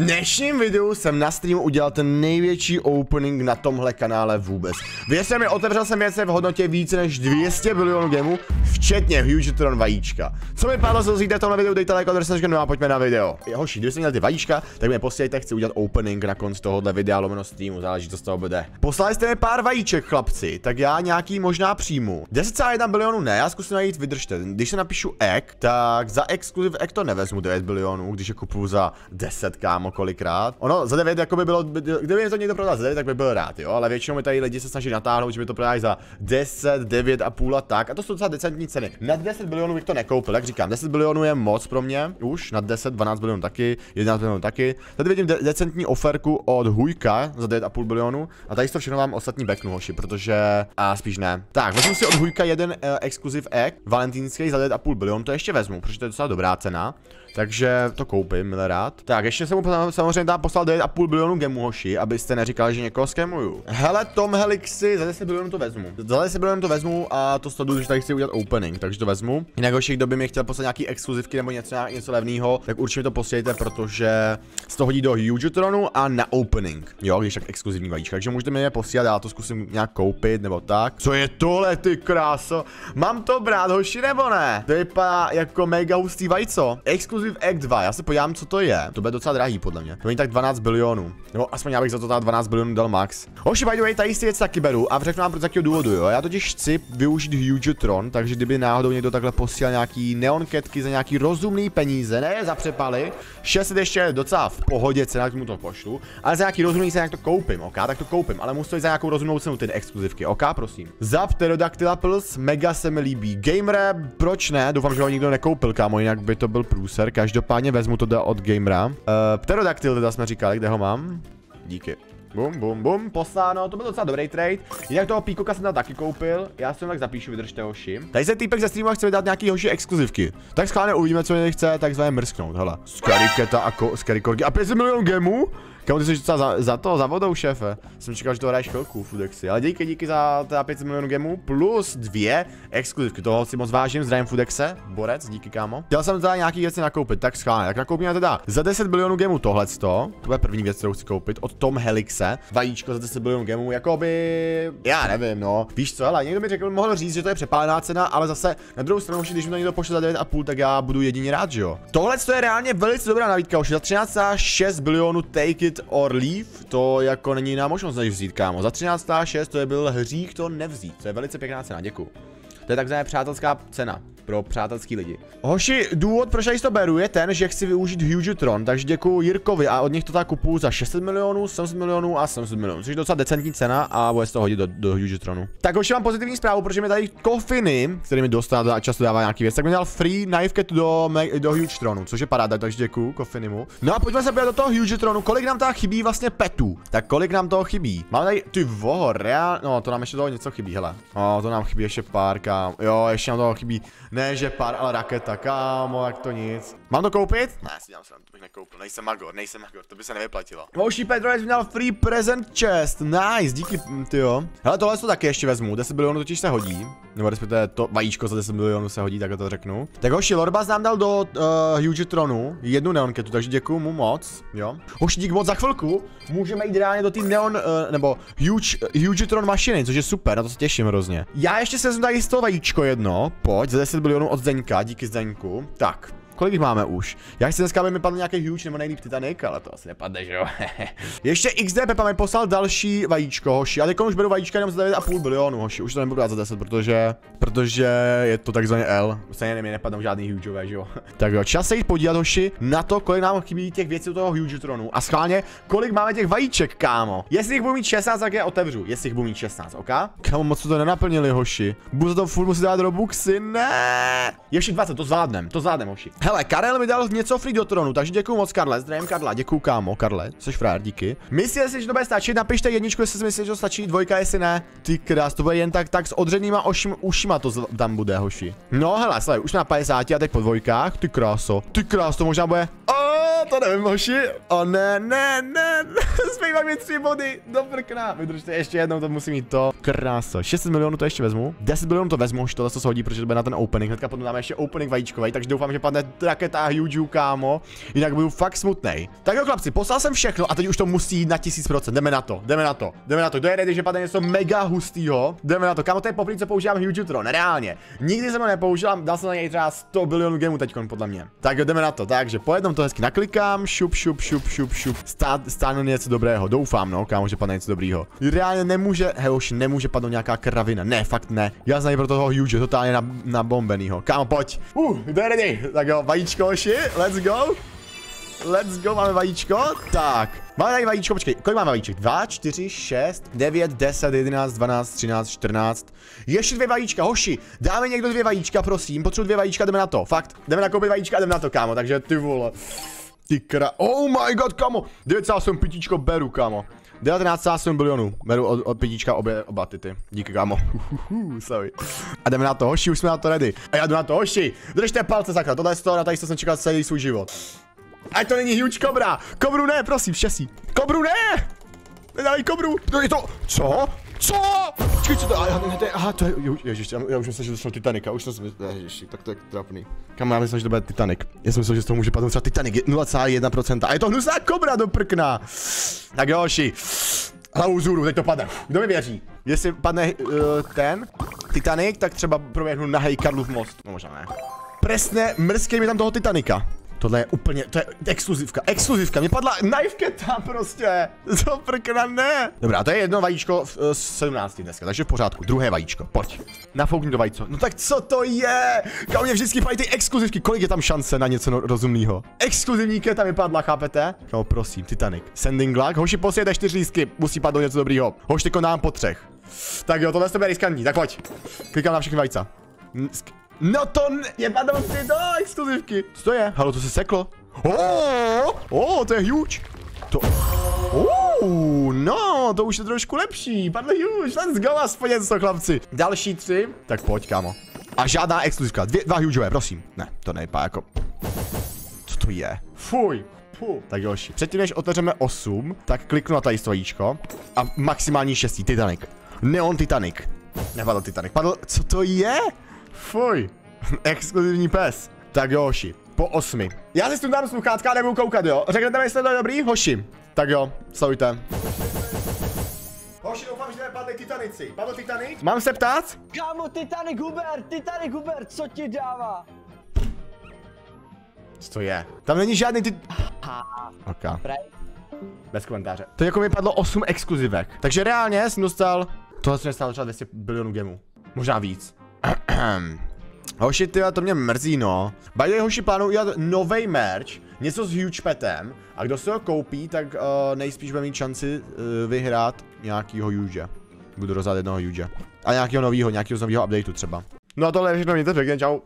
dnešním videu jsem na streamu udělal ten největší opening na tomhle kanále vůbec. Věřte mi, otevřel jsem věce v hodnotě více než 200 bilionů gemů, včetně Hugetron vajíčka. Co mi padlo, co v tomhle videu, dejte like, održ no a pojďme na video. Hoši, kdybyste měli ty vajíčka, tak mi posílejte, chci udělat opening na konci tohohle videa, lomeno streamu, záleží, co z toho bude. Poslali jste mi pár vajíček, chlapci, tak já nějaký možná přijmu. 10,1 bilionů ne, já zkusím najít, vydržte. Když se napíšu ek, tak za exkluziv ek to nevezmu 9 bilionů, když je kupuju za 10 kámo kolikrát. Ono za 9 jako by bylo, kdyby to někdo prodal za 9, tak by byl rád, jo, ale většinou mi tady lidi se snaží natáhnout, že by to prodali za 10, 9 a půl a tak. A to jsou docela decentní ceny. Nad 10 bilionů bych to nekoupil, jak říkám, 10 bilionů je moc pro mě, už, nad 10, 12 bilionů taky, 11 bilionů taky. Tady vidím de decentní oferku od Hujka za 9,5 bilionů a tady to všechno vám ostatní backnu, hoši, protože a spíš ne. Tak, vezmu si od Hujka jeden uh, exkluziv egg, valentínský za 9,5 bilionů, to ještě vezmu, protože to je docela dobrá cena. Takže to koupím, milé rád. Tak, ještě jsem mu samozřejmě tam poslal 9,5 bilionů gemu hoši, abyste neříkali, že někoho skemuju. Hele, Tom Helixy, za 10 bilionů to vezmu. Za 10 bilionů to vezmu a to sleduju, že tady chci udělat opening, takže to vezmu. Jinak hoši, kdo by mi chtěl poslat nějaký exkluzivky nebo něco, něco levného, tak určitě to posílejte, protože se to hodí do Hugetronu a na opening. Jo, když tak exkluzivní vajíčka. Takže můžete mi je posílat, já to zkusím nějak koupit nebo tak. Co je tohle, ty kráso? Mám to brát, hoši, nebo ne? To vypadá jako mega hustý. Exkluzivní Exclusive Act 2, já se podívám, co to je. To bude docela drahý, podle mě. To není tak 12 bilionů. Nebo aspoň já bych za to 12 bilionů dal max. Hoši, by the way, tady si věc taky beru a řeknu vám pro jakého důvodu, jo. Já totiž chci využít Hugetron, takže kdyby náhodou někdo takhle posílal nějaký neonketky za nějaký rozumný peníze, ne za přepaly, 600 ještě je docela v pohodě, cena tomu to pošlu, ale za nějaký rozumný cena, jak to koupím, ok, tak to koupím, ale musí za nějakou rozumnou cenu ty exkluzivky, ok, prosím. Zap Pterodactyla Plus, mega se mi líbí. Gamer, proč ne? Doufám, že ho nikdo nekoupil, kámo, jinak by to byl průser. Každopádně vezmu to od gamera. Uh, Pterodactyl teda jsme říkali, kde ho mám. Díky. Bum, bum, bum, posláno, to byl docela dobrý trade. Jinak toho píkoka jsem tam taky koupil, já si tak zapíšu, vydržte hoši. Tady se týpek ze streamu chce vydat nějaký hoši exkluzivky. Tak schválně uvidíme, co mě chce takzvaně mrsknout, hele. Skariketa a ko, Skarikorgi a 500 milionů gemů? Kámo, ty jsi za, za to, za vodou, šéfe. Jsem čekal, že to hraješ chvilku, Foodexy. Ale díky, díky za teda 500 milionů gemů plus dvě exkluzivky. Toho si moc vážím, zdravím Foodexe, borec, díky kámo. Chtěl jsem teda nějaký věci nakoupit, tak schválně. Tak nakoupíme teda za 10 bilionů gemů tohleto. To je první věc, kterou chci koupit od Tom Helixe. Vajíčko za 10 bilionů gemů, jakoby, já nevím, no. Víš co, ale někdo mi řekl, mohl říct, že to je přepálená cena, ale zase na druhou stranu, když mi to někdo pošle za 9,5, tak já budu jedině rád, že jo. Tohle je reálně velice dobrá nabídka, už za 13,6 bilionů take it or leave, to jako není jiná možnost než vzít, kámo. Za 13,6 to je byl hřích to nevzít, to je velice pěkná cena, děkuji. To je takzvaná přátelská cena pro přátelský lidi. Hoši, důvod, proč já to beru, je ten, že chci využít Hugetron, takže děkuji Jirkovi a od nich to tak kupuju za 600 milionů, 700 milionů a 700 milionů, což je docela decentní cena a bude se to hodit do, do Hugetronu. Tak hoši, mám pozitivní zprávu, protože mi tady kofiny, který mi dostává a často dává nějaký věc, tak mi dal free knife do, do Hugetronu, což je paráda, takže děkuji kofiny mu. No a pojďme se do toho Hugetronu, kolik nám tam chybí vlastně petů? Tak kolik nám toho chybí? Máme tady, ty voho, reál, no to nám ještě toho něco chybí, hele. O, to nám chybí ještě pár, kam. Jo, ještě nám toho chybí ne, že pár, ale raketa, kámo, jak to nic. Mám to koupit? Ne, si dělám se, to bych nekoupil, nejsem magor, nejsem magor, to by se nevyplatilo. Moši Pedro měl free present chest, nice, díky, ty jo. Hele, tohle to taky ještě vezmu, 10 bilionů totiž se hodí. Nebo respektive to vajíčko za 10 milionů se hodí, tak to řeknu. Tak hoši, Lorbas nám dal do uh, Hugetronu jednu neonketu, takže děkuju mu moc, jo. Hoši, dík moc za chvilku, můžeme jít reálně do té neon, uh, nebo Huge, Hugetron mašiny, což je super, na to se těším hrozně. Já ještě se vezmu tady z toho vajíčko jedno, pojď, za 10 bilionů od Zdeňka, díky Zdeňku. Tak, Kolik jich máme už? Já chci dneska, aby mi padl nějaký huge nebo nejlíp Titanic, ale to asi nepadne, že jo? Ještě XD Pepa mi poslal další vajíčko, hoši. A teď už beru vajíčka jenom za 9,5 bilionu, hoši. Už to nebudu dát za 10, protože, protože je to takzvaně L. Stejně mi nepadnou žádný hugeové, že jo? tak jo, čas se jít podívat, hoši, na to, kolik nám chybí těch věcí do toho hugetronu. A schválně, kolik máme těch vajíček, kámo. Jestli jich budu mít 16, tak je otevřu. Jestli jich budu mít 16, ok? Kámo, moc to nenaplnili, hoši. Budu to furt muset dát robuxy, ne. Ještě 20, to zvládnem, to zvládnem, hoši. Hele, Karel mi dal něco free do tronu, takže děkuju moc Karle, zdravím Karla, děkuju kámo, Karle, jsi frár, díky. Myslíte si, že to bude stačit, napište jedničku, jestli si myslíte, že to stačí, dvojka, jestli ne. Ty krás, to bude jen tak, tak s odřednýma ošim, ušima to tam bude, hoši. No hele, slavy, už na 50 a teď po dvojkách, ty kráso, ty krás, to možná bude. To nevím, hoši. O ne, ne, ne, zbývají mi tři body, do prkna. Vydržte ještě jednou, to musím mít to. Krása, 600 milionů to ještě vezmu. 10 milionů to vezmu, už tohle se hodí, protože to bude na ten opening. Hnedka potom dáme ještě opening vajíčkový, takže doufám, že padne raketa Huge, kámo. Jinak budu fakt smutnej. Tak jo, chlapci, poslal jsem všechno a teď už to musí jít na 1000%. Jdeme na to, jdeme na to, jdeme na to. Kdo je ready, že padne něco mega hustýho? Jdeme na to. Kámo, to je poprvé, co používám Huge Tron, reálně. Nikdy jsem ho nepoužil, dal jsem na něj třeba 100 bilionů gemů teď, podle mě. Tak jo, jdeme na to. Takže po jednom to hezky naklikám, šup, šup, šup, šup, šup. Stát, něco dobrého. Doufám, no, kámo, že padne něco dobrého. Reálně nemůže, hej, už nemůže padnout nějaká kravina. Ne, fakt ne. Já znám pro toho huge, totálně na, na bombenýho. Kámo, pojď. Uh, kdo je ready? Tak jo, vajíčko, oši, let's go. Let's go, máme vajíčko. Tak, máme tady vajíčko, počkej, kolik máme vajíček? 2, 4, 6, 9, 10, 11, 12, 13, 14. Ještě dvě vajíčka, hoši, dáme někdo dvě vajíčka, prosím, potřebuji dvě vajíčka, jdeme na to, fakt. Jdeme nakoupit vajíčka jdeme na to, kámo, takže ty vole. Ty kra... Oh my god, kámo, 9,8 pitíčko beru, kámo. 19,7 bilionů. Beru od, od pitíčka obě, oba ty ty. Díky, kámo. Sorry. A jdeme na to, hoši, už jsme na to ready. A já jdu na to, hoši. Držte palce, sakra. Tohle je to, na tady jsem čekal celý svůj život. Ať to není huge kobra. Kobru ne, prosím, štěstí. Kobru ne! Nedávej kobru. No je to... Co? Co? Počkej, co to? Aha, ne, ne, aha to je... Ježiš, já, já už myslel, že to šlo Titanic, a už jsem si... Ježiš, tak to je trapný. Kam já myslel, že to bude Titanic. Já jsem myslel, že z toho může padnout třeba Titanic 0,1%. A je to hnusná kobra do prkna. Tak jo, ši. Hlavu zůru, teď to padne. Kdo mi věří? Jestli padne uh, ten Titanic, tak třeba proběhnu nahej Karlův most. No možná ne. Presne, mrzkej mi tam toho Titanika. Tohle je úplně, to je exkluzivka, exkluzivka, mě padla knifeketa prostě, to prkna ne. Dobrá, to je jedno vajíčko v, uh, 17 dneska, takže v pořádku, druhé vajíčko, pojď. Nafoukni to vajíčko, no tak co to je? Kámo, mě vždycky padají ty exkluzivky, kolik je tam šance na něco no, rozumného? Exkluzivní keta mi padla, chápete? Kámo, prosím, Titanic. Sending lag, hoši posílejte čtyři lístky, musí padnout něco dobrýho. Hoši teďko dám po třech. Tak jo, tohle je riskantní, tak pojď. Klikám na všechny vajca. No to je padlo ty do exkluzivky. Co to je? Halo, to se seklo. Oh, oh, to je huge. To... Uh, no, to už je trošku lepší. Padlo huge, let's go, aspoň něco, chlapci. Další tři. Tak pojď, kámo. A žádná exkluzivka. Dvě, dva hugeové, prosím. Ne, to nejpá jako... Co to je? Fuj. Puh. Tak joši. Předtím, než otevřeme 8, tak kliknu na tady stojíčko. A maximální šestý, Titanic. Neon Titanic. Nepadl Titanic. Padl, co to je? Fuj. Exkluzivní pes. Tak jo, hoši. Po osmi. Já si s tím dám sluchátka a nebudu koukat, jo. Řeknete mi, jestli to je dobrý, hoši. Tak jo, slavujte. Hoši, doufám, že nepadne Titanici. Padl Titanic? Mám se ptát? Kámo, Titanic Hubert, Titanic Hubert, co ti dává? Co to je? Tam není žádný ty... Ok. Bez komentáře. To jako mi padlo 8 exkluzivek. Takže reálně jsem dostal... Tohle jsem dostal třeba 200 bilionů gemů. Možná víc. Hoši, ty, to mě mrzí, no. Way, hoši, plánuju udělat nový merch, něco s Huge Petem, a kdo se ho koupí, tak uh, nejspíš bude mít šanci uh, vyhrát nějakýho Huge. Budu rozdat jednoho Huge. A nějakého nového, nějakého nového updateu třeba. No a tohle je všechno, mějte pěkně, čau.